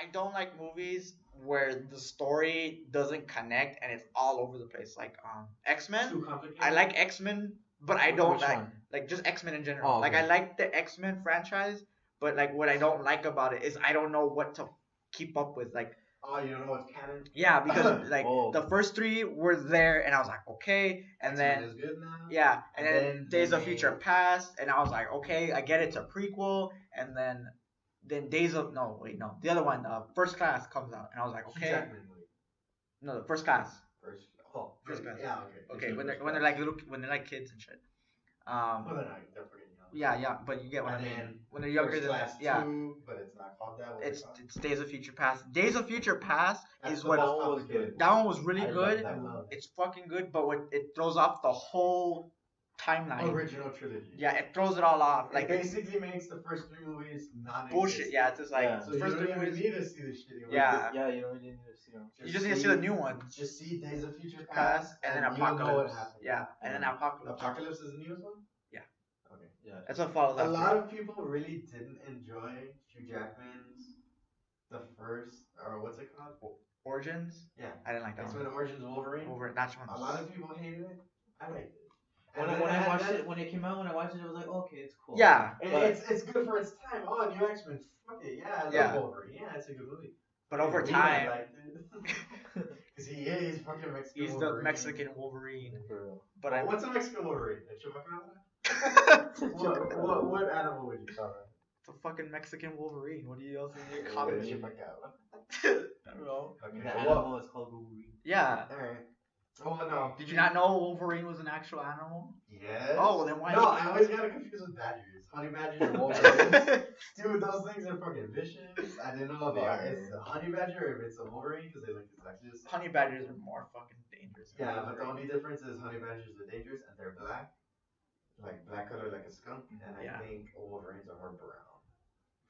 I don't like movies where the story doesn't connect and it's all over the place. Like um X Men. Too complicated. I like X Men, but I don't Which like one? like just X Men in general. Oh, Like okay. I like the X Men franchise, but like what I don't like about it is I don't know what to keep up with. Like Oh, you don't know what's canon. yeah, because like Oh. the first three were there and I was like okay, and X-Men then is good now. yeah, and, And then, then Days of Future Past, and I was like okay, I get it's a prequel, and then then Days of no wait no the other one uh, First Class comes out, and I was like okay, no the First Class. First. Oh, First class. Yeah. Okay. Okay, It's when they're when they're like little when they're like kids and shit. Um, Well, they're not. They're freaking young. yeah, yeah, but you get what And I mean. When they're younger than that, yeah. Two, but it's not called that. It's called? it's Days of Future Past. Days of Future Past That's is what That one was good. that one was really I good. that I one. love it. It's fucking good, but what it throws off the whole timeline. Original trilogy. Yeah, it throws it all off. Like Like it basically makes the first three movies non bullshit. Yeah, it's just like Yeah. So the you first don't three even movies. need to see the shitty ones. Yeah. Yeah, you don't really need to see them. You just need to see the new ones. Just see Days of Future Past Past, and then you'll know what Apocalypse. happened. Yeah, and then Apocalypse. Apocalypse is the newest one. Yeah. Okay. Yeah. That's what follows A after. lot of people really didn't enjoy Hugh Jackman's the first or what's it called? Origins. Yeah. I didn't like that X one. Men Origins Wolverine. Over that's one. A lot of people hated it. I liked it. When, I, when I watched that- it, when it came out, when I watched it, I was like, okay, it's cool. Yeah, it- but- it's it's good for its time. Oh, new X Men. Fuck it. Yeah, I love Yeah. Wolverine. Yeah, it's a good movie. but over Levi time. Cause he is fucking Mexican. he's the Wolverine. Mexican Wolverine. But Oh, I. what's a Mexican Wolverine? A chupacabra? what, what what animal would you call it? It's a fucking Mexican Wolverine. What do you else in your A comedy? I don't know. Okay. The Well, animal is called Wolverine. Yeah. alright. Oh no. Did you not know Wolverine was an actual animal? Yes. Oh, well, then why? No, I always got it confused with badgers. Honey badgers and wolverines. Dude, those things are fucking vicious. I didn't know if they are. It's a honey badger or if it's a wolverine because they look exactly the same. Honey badgers are more fucking dangerous. Yeah, but the only difference is honey badgers are dangerous and they're black, like black color like a skunk, and I Yeah. think wolverines are more brown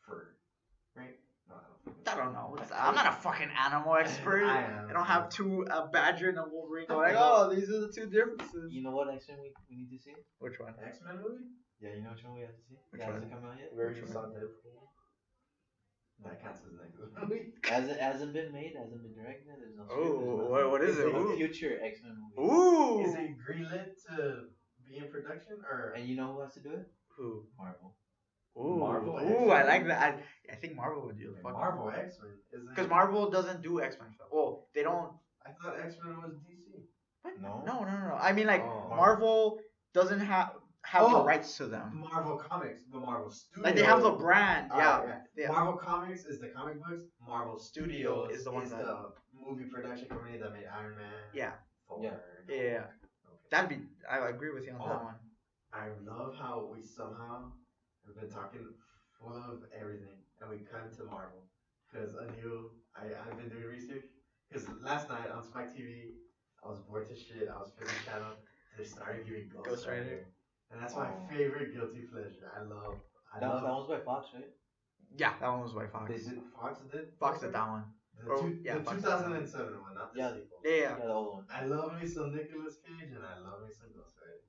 fur, right? No, I don't. fucking I don't know. It's- I'm not a fucking animal expert. I am. I don't have two a badger and a Wolverine. Go like, oh, oh, these are the two differences. You know what X Men we, we need to see? Which one? X Men movie? Yeah, you know which one we have to see? Which it one? hasn't come out yet. We already Which saw Deadpool. That counts as next movie. Hasn't hasn't been made, hasn't been directed. There's no. script, Oh, there's what, what is Is it? it A future X Men movie. Ooh. Is it greenlit to be in production or? And you know who has to do it? Who? Marvel. Ooh. Marvel Ooh, I X-Men? like that. I, I think Marvel would do a fucking Marvel X Men. Because Marvel doesn't do X Men films. Well, they don't. I thought X Men was DC. No. No, no, no, no. I mean, like Oh. Marvel doesn't have have the Oh. rights to them. Marvel Comics, the Marvel Studio. Like they have the brand. Oh, yeah. okay. yeah. Marvel Comics is the comic books. Marvel Studio Studios is the one that- the movie production company that made Iron Man. Yeah. Thor. Yeah. Yeah, yeah, yeah. Okay. That'd be. I agree with you on that Oh. one. I love how we somehow have been talking full of everything, and we come to Marvel because I knew I I've been doing research. Because last night on Spike TV, I was bored to shit. I was flipping the channel. They started giving Ghost, Ghost Rider. Rider, and that's my Oh. favorite guilty pleasure. I love. I That, love. that was by Fox, right? Yeah, that one was by Fox. They did- Fox did. Fox did that one. The, Oh, two, yeah, the 2007 one, not the Yeah. sequel. Yeah, yeah. Yeah, the old one. I love me some Nicolas Cage and I love me some Ghost Rider.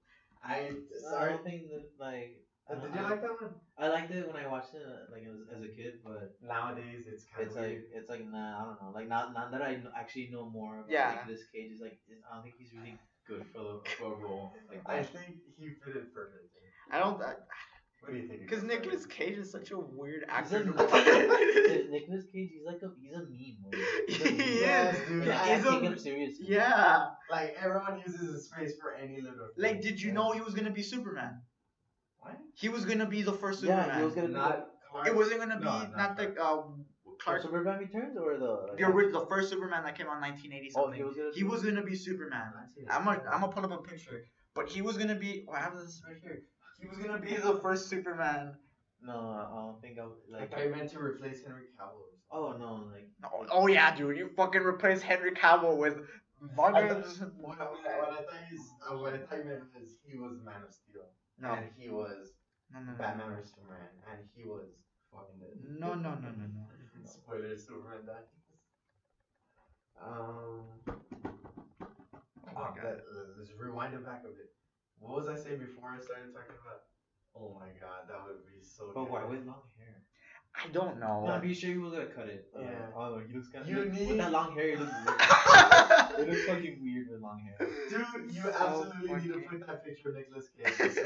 I I sorry. don't think that like. I Uh, did you I- like that one? I liked it when I watched it uh, like as, as a kid, but Nowadays, it's kind it's of like it's like nah, I don't know. Like now, now that I kn- actually know more about Yeah. Nicolas Cage, is like I don't think he's really good for the for a role like I think he fit it perfectly. I don't. What do you think? Because Ghost Rider? Nicolas Cage is such a weird actor. a. Nicolas Cage, he's like a he's a meme. Like, He he's a meme. is. Yes, dude. Yeah, I He's take him seriously. yeah. Like everyone uses his face for any little. Like, thing. did you Yeah. know he was gonna be Superman? What? He was gonna be the first Superman. Yeah, Superman. he was gonna be Not Clark. It wasn't gonna be No, not, not the uh, Clark. Clark. Superman Returns or the The, ori- the first Superman that came out in 1980 Oh, something. he was gonna he be- was gonna be Superman. I'm gonna I'm gonna pull up a picture. But he was gonna be. Oh, I have this right here. He was gonna be the first Superman. No, I don't think I would, I like. thought you meant to replace Henry Cavill. Oh no, like Oh, oh yeah, dude, you fucking replace Henry Cavill with something. Buggers. What, what, what I thought he's, uh, what I thought you meant is he was Man of Steel, No, and he was no, no, no, Batman vs Superman, and he was fucking dead. no, no, no, no, no. Spoilers, Superman died. Um. Oh my Oh, god. that, uh, let's rewind it back a bit. What was I saying before I started talking about? Oh my god, that would be so. But good. why with long hair? I don't know. No, I'm pretty sure he was gonna cut it. Uh, Yeah. Oh, he looks kind of. You with that long hair. He looks weird. it looks fucking weird with long hair. Dude, you So absolutely need to put that picture of Nicolas Cage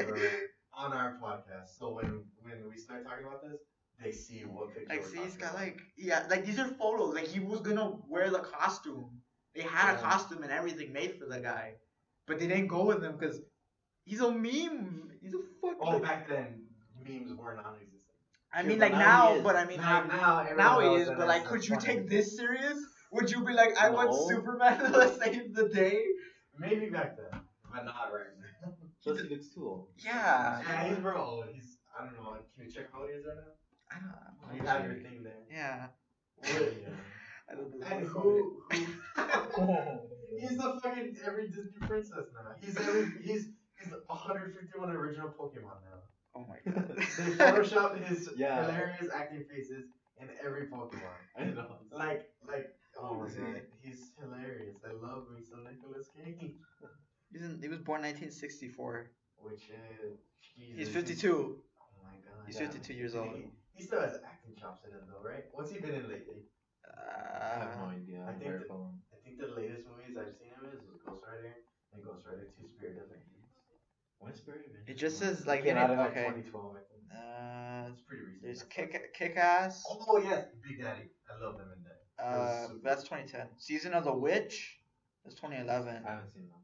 on our podcast. So when when we start talking about this, they see what picture. Like, we're see, he's got about. like, yeah, like these are photos. Like he was gonna wear the costume. They had a costume and everything made for the guy, but they didn't go with him because he's a meme. He's a fucking. Oh, back then memes were non-existent. I Yeah, mean, but like now now, but I mean, now, like now, everyone now he is. But like, could you funny. take this serious? Would you be like, I want Superman to save the day? Maybe back then, but not right now. Plus, he looks too old. Yeah. yeah, he's real old. He's I don't know. Can you check how old he is right now? I don't You have your thing there. Yeah. Would you? I don't know. And who? who he's the fucking every Disney princess now. He's every he's he's 151 original Pokemon now. Oh my god. They photoshopped his Yeah. hilarious acting faces in every Pokemon. I know. Like like oh my Is god, he? he's hilarious. I love me some Nicolas Cage. He's in, he was born 1964. Which is He's 52. Oh my god. He's yeah. 52 years old. He, he still has acting chops in him though, right? What's he been in lately? I have no Uh, idea. I think very that- I think the latest movies I've seen him is Ghost Rider and Ghost Rider 2 Spirit of Vengeance. When Spirit of it just says like came in out like okay. 2012, I think. Uh, It's pretty recent. there's kick kick ass. Oh yes, Big Daddy. I love them in that. That was Uh, that's 2010. Season of the Witch. That's 2011. I haven't seen them.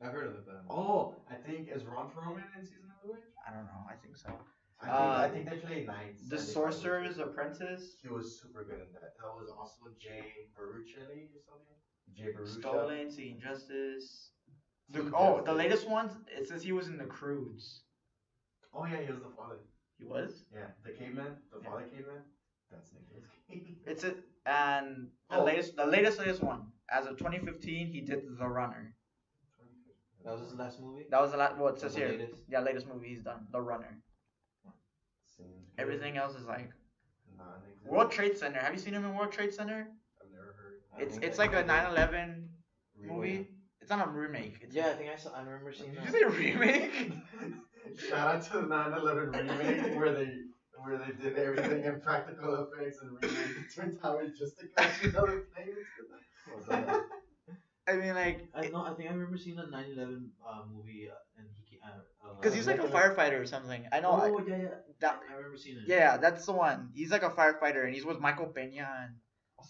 I've heard of it, but I'm Oh, I think is Ron Perlman in Season of the Witch? I don't know. I think so. I think, Uh, I think they played Knights. The Sorcerer's Apprentice. He was super good in that. That was also Jay Baruchelli or something. Jay Baruchel. Stolen, Seeking Justice. The, Seeing oh, the latest ones. It says he was in the Croods. Oh yeah, he was the father. He was. Yeah, the caveman, the Yeah. father caveman. That's Nicolas Cage. It's a and the Oh. latest, the latest, latest one. As of 2015, he did The Runner. That was his last movie. That was the last. Well, it says here. latest? Yeah, latest movie he's done. The Runner. Everything else is like. World Trade Center. Have you seen him in World Trade Center? I've never heard. I It's it's like a 9/11 Remake. movie. It's not a remake. It's Yeah, I think I saw. I remember seeing Did that. you say remake? Shout out to the 9/11 remake where they where they did everything in practical effects and remade the Twin Towers just to catch another plane into them. I mean, like, I know. I think I remember seeing a 9/11 uh, movie, uh, and he. ca- Uh, uh, because he's like a firefighter or something. I know. Oh I, yeah, yeah. that, I remember seeing it. yeah, that's the one. He's like a firefighter, and he's with Michael Pena, and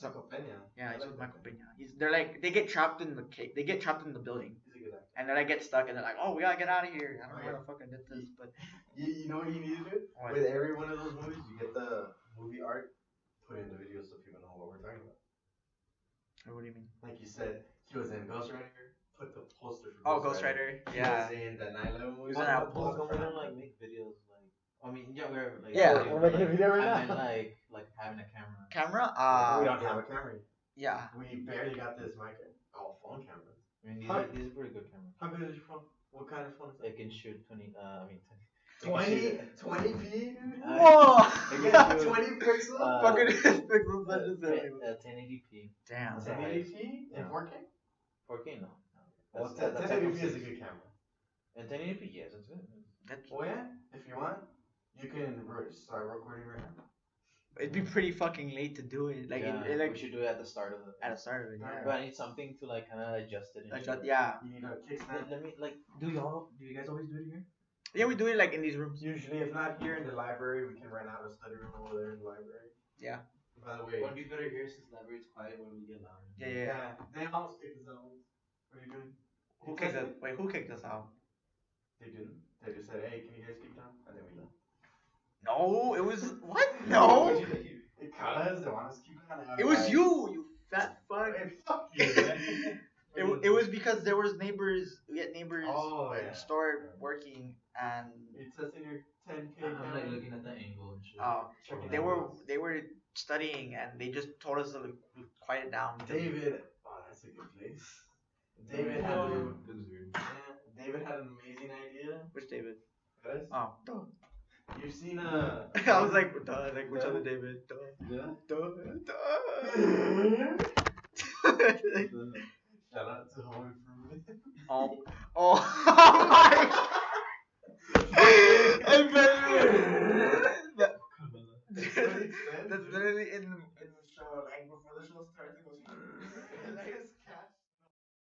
Michael Pena. yeah, I he's like with Michael. Pena. He's they're like they get trapped in the ca- they get trapped in the building, He's a good actor. and then I get stuck, and they're like, oh, we gotta get out of here. I don't know Okay. how the fuck I did this, but You, you know what you need to do? What? With every one of those movies, you get the movie art, put in the video so people know what we're talking about. what do you mean? Like you said, he was in Ghost Rider. Put the poster for Oh, Ghost Rider. He Yeah. was in the 9/11 movie. He's Why in that not poster post we that. don't like make videos like? I mean, yeah, we're like. Yeah, we're making a video right I now. meant like like having a camera. Camera? Uh, we don't have a camera. yeah. We barely got this mic. Oh, phone camera. I mean, these, Huh? are, these are pretty good cameras. How good is your phone? What kind of phone is They it? can shoot 20. Uh, I mean, 20, 20p, dude? Uh, Whoa! They Yeah, can shoot, 20 pixels? uh, Fucking pixels that is ten- uh, 1080p. Damn. 1080p in Yeah. 4K? 4K, no. no. Well, That's- that's 1080p is a good camera. And 1080p, yes, that's good. That's, Oh yeah, if you want, you can start recording right now. it'd be pretty fucking late to do it. Like, yeah, it, it, like we should do it at the start of the. at the start of it. Yeah. But I need something to like kind of adjust it. and Like, shit. that- yeah. You need a Let, kickstand. let me like. Do y'all? Do you guys always do it here? Yeah, we do it like in these rooms. Usually, if not here in the library, we can rent out a study room over there in the library. Yeah. By the way, Would be better here since library's quiet when we get louder. Yeah, yeah. yeah. they almost kicked us out. What are you doing? Who kicked us? Wait, who kicked us out? They didn't. They just said, "Hey, can you guys keep down?" And then we left. No, it was what? No, Because they want us to keep down. it was you, you fat fuck. Hey, fuck you, man. It, it was because there was neighbors. We had neighbors Oh, yeah. start working, and You're testing your 10k I'm like looking at the angle and shit. uh, Checking they were they were studying, and they just told us to like, quiet it down. David. Oh, that's a good place. David had Looks an, weird. David had an amazing idea. Which David? Guys, Oh, duh. you've seen uh I was like, duh, like which other David? Duh, Yeah. duh, duh. Shout out to Home Improvement. Oh, oh, oh my!